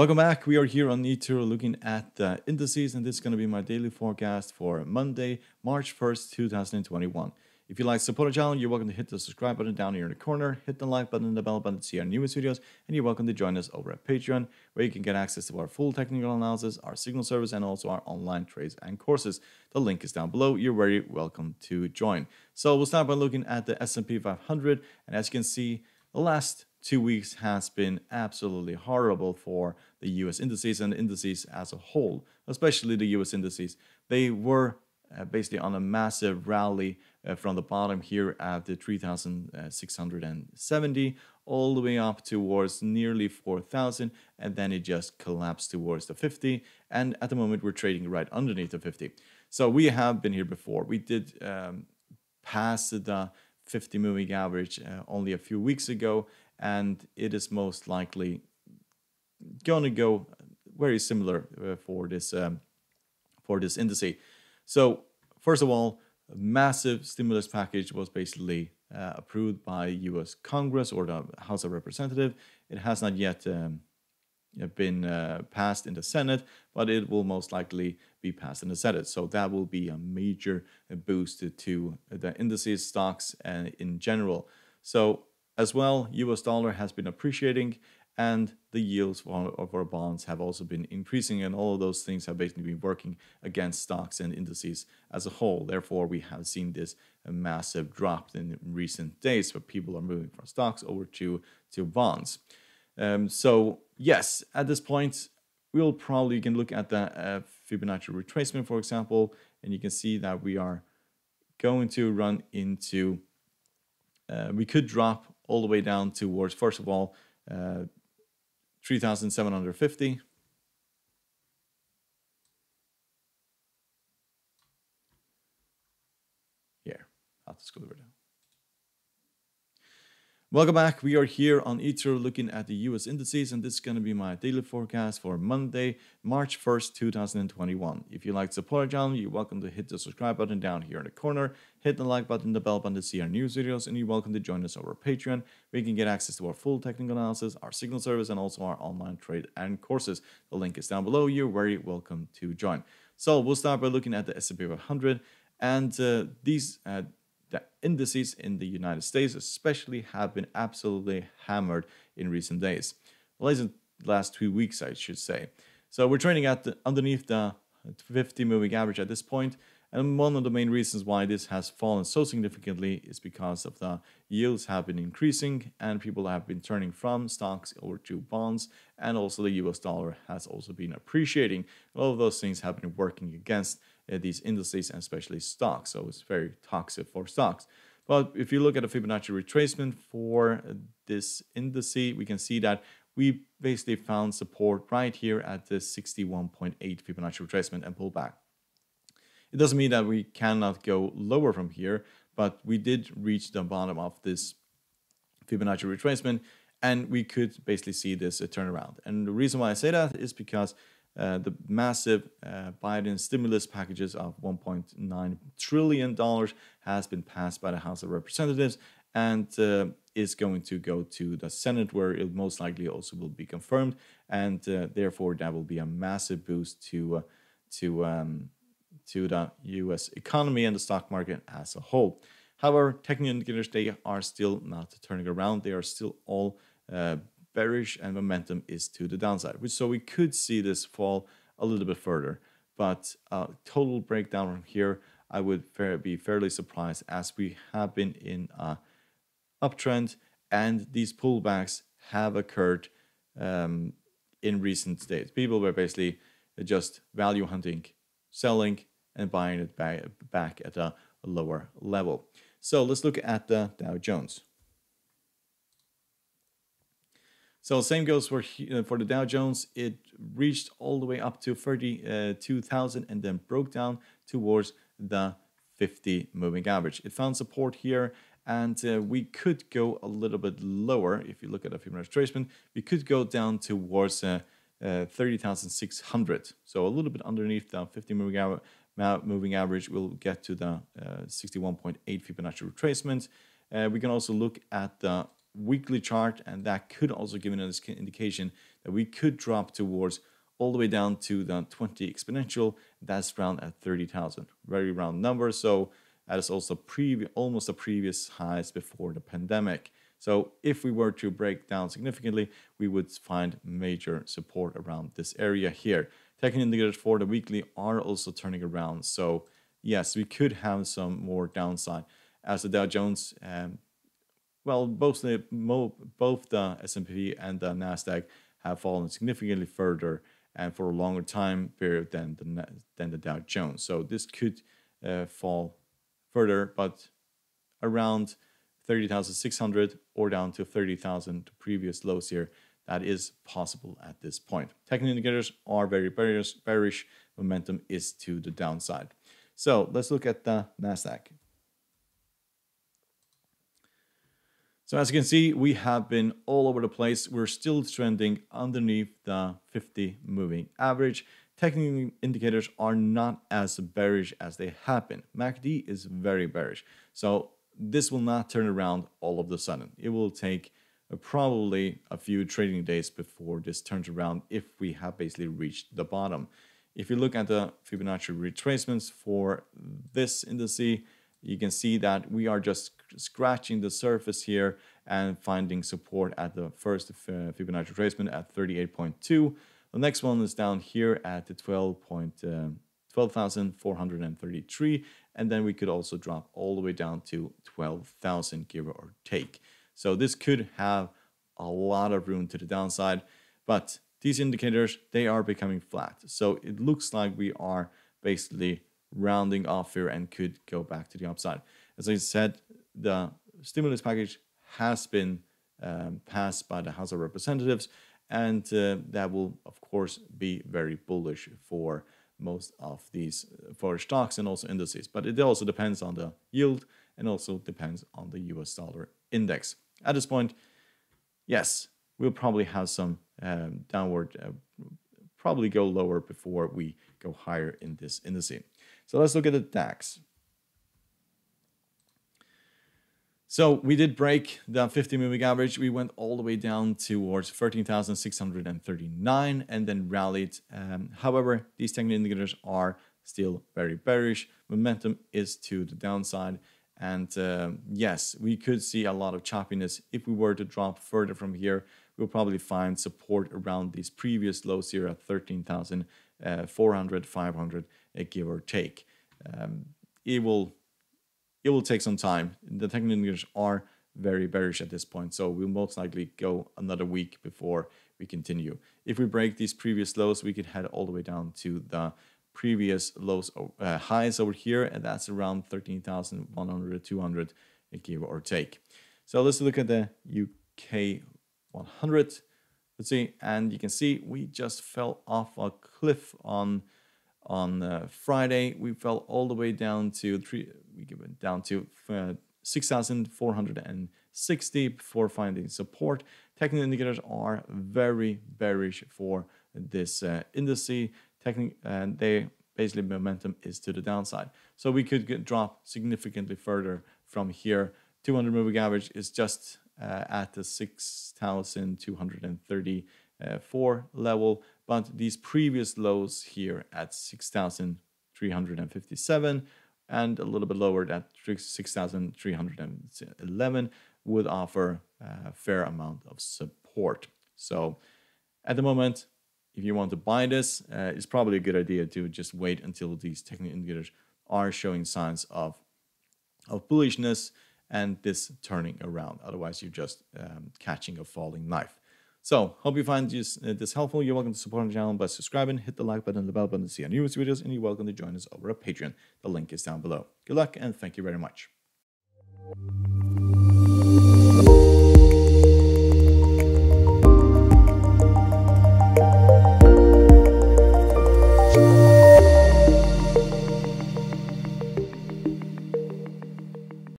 Welcome back. We are here on eToro looking at the indices, and this is going to be my daily forecast for Monday, March 1st, 2021. If you like support the channel, you're welcome to hit the subscribe button down here in the corner, hit the like button and the bell button to see our newest videos, and you're welcome to join us over at Patreon, where you can get access to our full technical analysis, our signal service, and also our online trades and courses. The link is down below. You're very welcome to join. So we'll start by looking at the S&P 500, and as you can see, the last two weeks has been absolutely horrible for the US indices and the indices as a whole, especially the US indices. They were uh, basically on a massive rally uh, from the bottom here at the 3670 all the way up towards nearly 4000 and then it just collapsed towards the 50 and at the moment we're trading right underneath the 50 so we have been here before we did um, pass the 50 moving average uh, only a few weeks ago and it is most likely going to go very similar uh, for this um, for this indice. So first of all, a massive stimulus package was basically uh, approved by U.S. Congress or the House of Representatives. It has not yet um, been uh, passed in the Senate, but it will most likely be passed in the Senate. So that will be a major boost to the indices, stocks, and in general. So as well, US dollar has been appreciating and the yields of our bonds have also been increasing and all of those things have basically been working against stocks and indices as a whole. Therefore, we have seen this massive drop in recent days where people are moving from stocks over to, to bonds. Um, so yes, at this point, we'll probably can look at the uh, Fibonacci retracement, for example, and you can see that we are going to run into, uh, we could drop all the way down towards, first of all, uh, 3,750. Yeah, I'll just go over down. Welcome back. We are here on eToro looking at the US indices, and this is going to be my daily forecast for Monday, March 1st, 2021. If you like to support our channel, you're welcome to hit the subscribe button down here in the corner, hit the like button, the bell button to see our news videos, and you're welcome to join us over Patreon, where you can get access to our full technical analysis, our signal service, and also our online trade and courses. The link is down below. You're very welcome to join. So we'll start by looking at the S&P 500, and uh, these uh, the indices in the United States, especially, have been absolutely hammered in recent days. Well, in the last two weeks, I should say. So we're trading at the, underneath the 50 moving average at this point, and one of the main reasons why this has fallen so significantly is because of the yields have been increasing and people have been turning from stocks over to bonds, and also the US dollar has also been appreciating. All of those things have been working against these indices and especially stocks. So it's very toxic for stocks. But if you look at a Fibonacci retracement for this index, we can see that we basically found support right here at the 61.8 Fibonacci retracement and pullback. It doesn't mean that we cannot go lower from here, but we did reach the bottom of this Fibonacci retracement and we could basically see this uh, turnaround. And the reason why I say that is because uh, the massive uh, Biden stimulus packages of 1.9 trillion dollars has been passed by the House of Representatives and uh, is going to go to the Senate, where it most likely also will be confirmed, and uh, therefore that will be a massive boost to uh, to um, to the U.S. economy and the stock market as a whole. However, technical indicators they are still not turning around; they are still all bearish and momentum is to the downside. So we could see this fall a little bit further, but uh, total breakdown from here, I would be fairly surprised as we have been in a uptrend and these pullbacks have occurred um, in recent days. People were basically just value hunting, selling and buying it back at a lower level. So let's look at the Dow Jones. So same goes for uh, for the Dow Jones. It reached all the way up to 32,000 and then broke down towards the 50 moving average. It found support here and uh, we could go a little bit lower. If you look at the Fibonacci retracement, we could go down towards uh, uh, 30,600. So a little bit underneath the 50 moving average. Moving average, we'll get to the uh, 61.8 Fibonacci retracement. Uh, we can also look at the weekly chart, and that could also give an indication that we could drop towards all the way down to the 20 exponential. That's around at 30,000. Very round number. So that is also previ- almost the previous highs before the pandemic. So if we were to break down significantly, we would find major support around this area here. Technical indicators for the weekly are also turning around. So yes, we could have some more downside as the Dow Jones, um, well, both the both the S&P and the Nasdaq have fallen significantly further and for a longer time period than the than the Dow Jones. So this could uh, fall further, but around 30,600 or down to 30,000 previous lows here. That is possible at this point. Technical indicators are very bearish. bearish. Momentum is to the downside. So let's look at the Nasdaq. So as you can see, we have been all over the place. We're still trending underneath the 50 moving average. Technical indicators are not as bearish as they have been. MACD is very bearish. So this will not turn around all of a sudden. It will take probably a few trading days before this turns around if we have basically reached the bottom. If you look at the Fibonacci retracements for this indice, you can see that we are just scratching the surface here and finding support at the first uh, Fibonacci retracement at 38.2. The next one is down here at the 12. Uh, 12,433 and then we could also drop all the way down to 12,000 give or take. So this could have a lot of room to the downside, but these indicators, they are becoming flat. So it looks like we are basically rounding off here and could go back to the upside. As I said, the stimulus package has been um, passed by the House of Representatives, and uh, that will, of course, be very bullish for most of these uh, for stocks and also indices. But it also depends on the yield and also depends on the US dollar index. At this point, yes, we'll probably have some um, downward, uh, probably go lower before we go higher in this indice. So let's look at the DAX. So we did break the 50 moving average. We went all the way down towards 13,639 and then rallied. Um, however, these technical indicators are still very bearish. Momentum is to the downside. And uh, yes, we could see a lot of choppiness. If we were to drop further from here, we'll probably find support around these previous lows here at 13,400, uh, 500 give or take. Um, it will it will take some time. The technical indicators are very bearish at this point, so we'll most likely go another week before we continue. If we break these previous lows, we could head all the way down to the previous lows uh, highs over here, and that's around 13,100 200 give or take. So let's look at the UK 100. Let's see, and you can see we just fell off a cliff on on uh, Friday. We fell all the way down to three. We went down to uh, 6,460 before finding support. Technical indicators are very bearish for this uh, indice. Technic and they basically momentum is to the downside. So we could get, drop significantly further from here. 200 moving average is just uh, at the 6,234 level but these previous lows here at 6,357 and a little bit lower at 6,311 would offer a fair amount of support. So at the moment, if you want to buy this, uh, it's probably a good idea to just wait until these technical indicators are showing signs of, of bullishness and this turning around. Otherwise, you're just um, catching a falling knife. So, hope you find this, uh, this helpful. You're welcome to support the channel by subscribing, hit the like button, the bell button to see our newest videos, and you're welcome to join us over at Patreon. The link is down below. Good luck, and thank you very much.